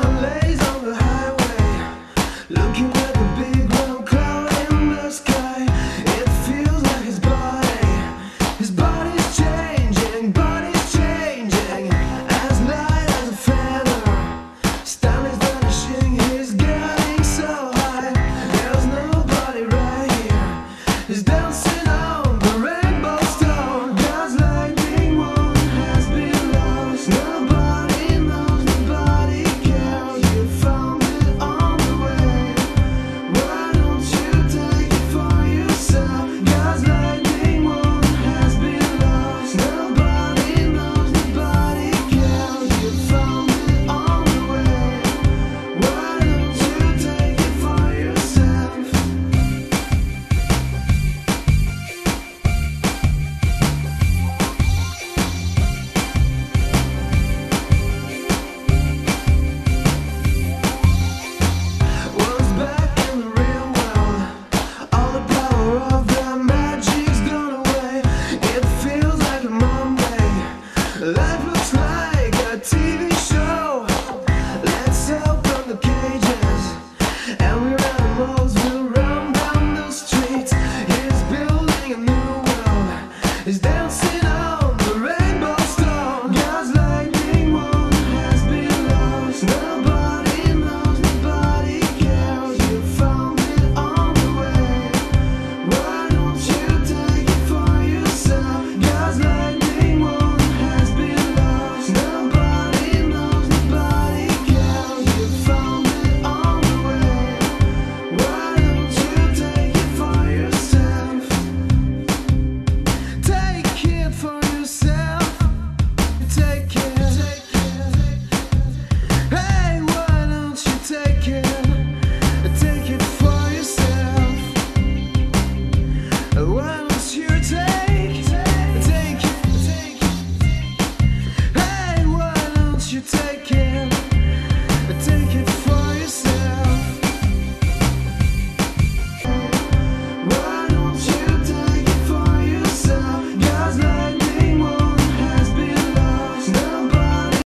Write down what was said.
I'm late.